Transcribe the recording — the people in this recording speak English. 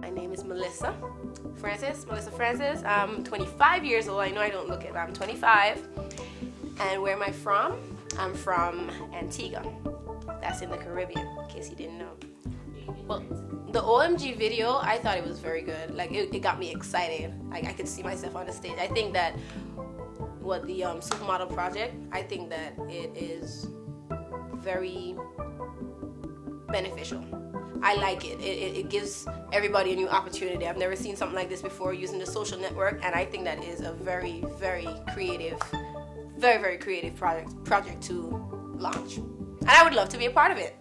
My name is Melissa Francis, Melissa Francis. I'm 25 years old. I know I don't look it, but I'm 25. And where am I from? I'm from Antigua. That's in the Caribbean, in case you didn't know. Well, the OMG video, I thought it was very good. Like, it, it got me excited. Like, I could see myself on the stage. I think that what the um, Supermodel Project, I think that it is very beneficial. I like it. It, it. it, gives everybody a new opportunity. I've never seen something like this before using the social network, and I think that is a very, very creative, very, very creative project project to launch. And I would love to be a part of it.